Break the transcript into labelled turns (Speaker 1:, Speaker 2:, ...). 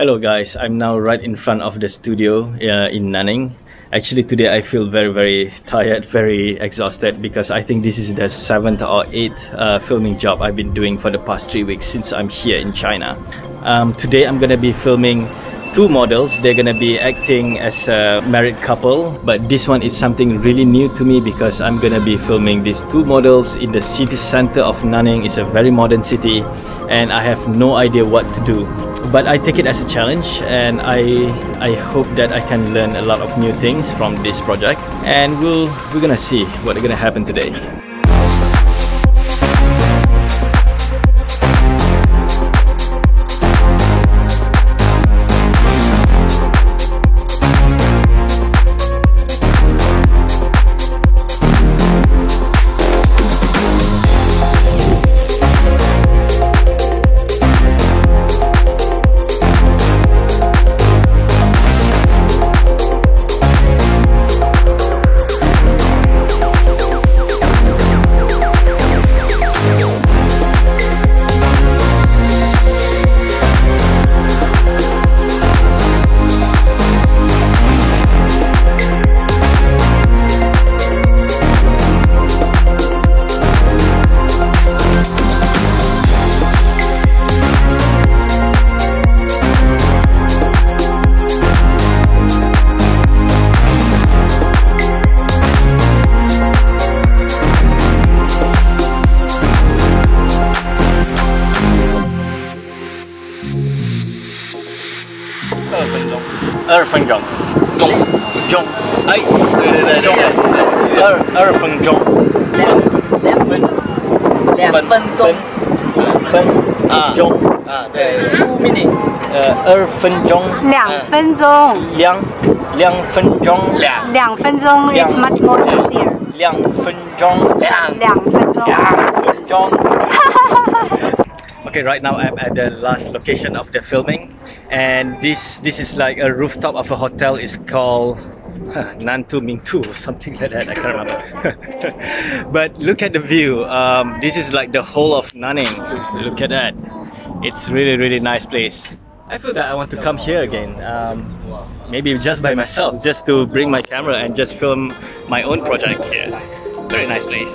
Speaker 1: Hello guys, I'm now right in front of the studio uh, in Nanning. Actually today I feel very very tired, very exhausted because I think this is the seventh or eighth uh, filming job I've been doing for the past three weeks since I'm here in China. Um, today I'm gonna be filming two models. They're gonna be acting as a married couple, but this one is something really new to me because I'm gonna be filming these two models in the city center of Nanning. It's a very modern city, and I have no idea what to do. But I take it as a challenge, and I I hope that I can learn a lot of new things from this project. And we'll we're gonna see what's gonna happen today. 二分钟，钟。钟，哎，对对对，钟，二二分钟，
Speaker 2: 两两分，两分。钟，
Speaker 1: 分啊钟。
Speaker 2: 啊对，two minute，
Speaker 1: 呃二分钟，
Speaker 3: 两分钟，
Speaker 1: 两两分钟，两。
Speaker 3: 两分钟，it's much more easier，
Speaker 1: 两分钟，
Speaker 2: 两。
Speaker 3: 两分钟，
Speaker 1: 两分钟。Okay, right now I'm at the last location of the filming, and this this is like a rooftop of a hotel. It's called Nantu Mingtu or something like that. I can't remember. but look at the view. Um, this is like the whole of Nanning. Look at that. It's really really nice place. I feel that I want to come here again. Um, maybe just by myself, just to bring my camera and just film my own project here. Very nice place.